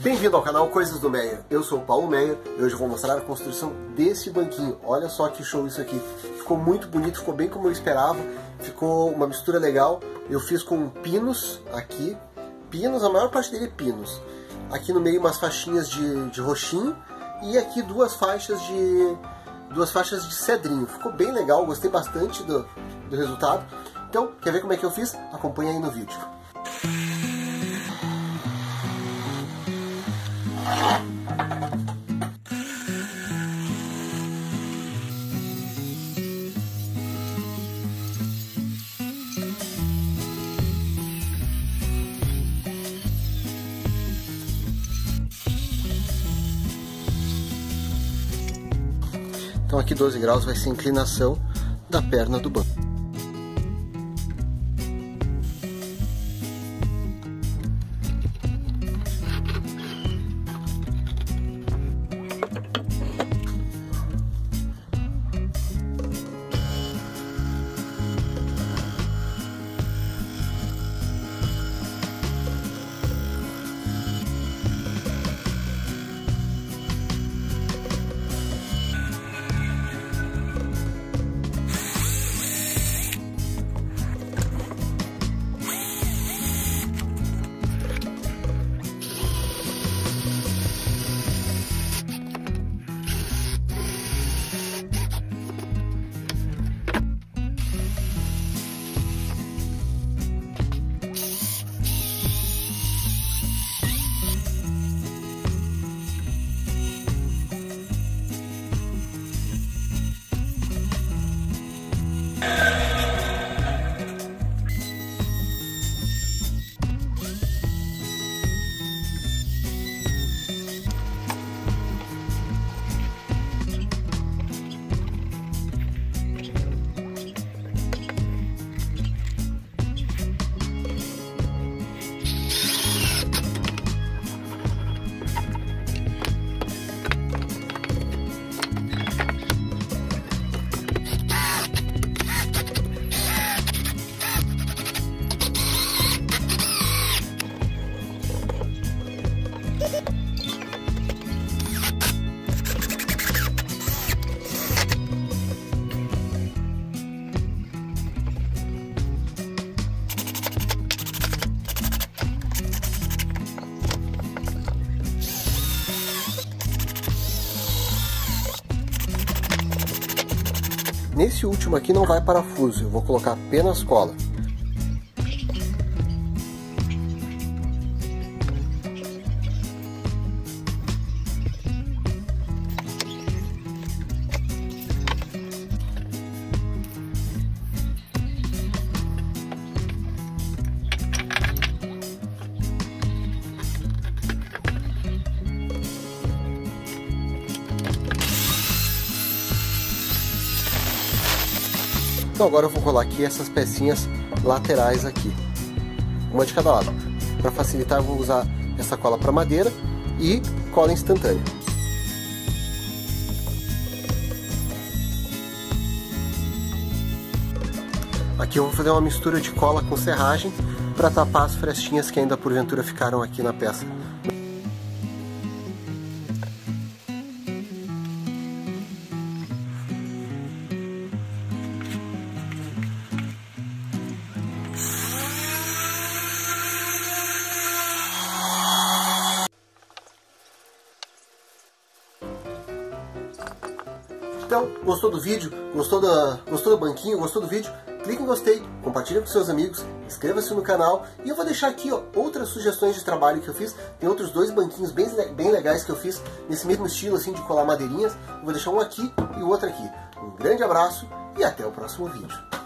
Bem-vindo ao canal Coisas do Meyer. Eu sou o Paulo Meyer e hoje vou mostrar a construção desse banquinho. Olha só que show isso aqui. Ficou muito bonito, ficou bem como eu esperava. Ficou uma mistura legal. Eu fiz com pinos aqui. Pinos, a maior parte dele é pinos. Aqui no meio umas faixinhas de, de roxinho e aqui duas faixas de duas faixas de cedrinho. Ficou bem legal, gostei bastante do, do resultado. Então, quer ver como é que eu fiz? Acompanha aí no vídeo. Então aqui 12 graus vai ser a inclinação da perna do banco. Nesse último aqui não vai parafuso, eu vou colocar apenas cola. Então agora eu vou colar aqui essas pecinhas laterais aqui, uma de cada lado. Para facilitar eu vou usar essa cola para madeira e cola instantânea. Aqui eu vou fazer uma mistura de cola com serragem para tapar as frestinhas que ainda porventura ficaram aqui na peça. Então, gostou do vídeo? Gostou, da, gostou do banquinho? Gostou do vídeo? Clique em gostei, compartilhe com seus amigos, inscreva-se no canal e eu vou deixar aqui ó, outras sugestões de trabalho que eu fiz. Tem outros dois banquinhos bem, bem legais que eu fiz nesse mesmo estilo assim de colar madeirinhas. Eu vou deixar um aqui e o outro aqui. Um grande abraço e até o próximo vídeo.